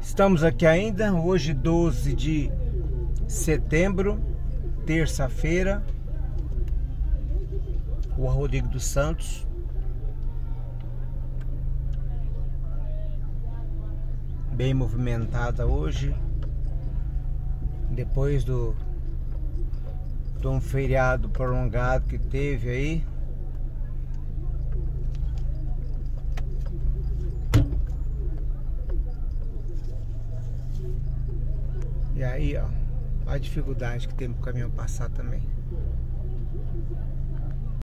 Estamos aqui ainda, hoje 12 de setembro, terça-feira. Rua Rodrigo dos Santos. Bem movimentada hoje. Depois do de um feriado prolongado que teve aí. E aí, ó, a dificuldade que tem pro caminhão passar também.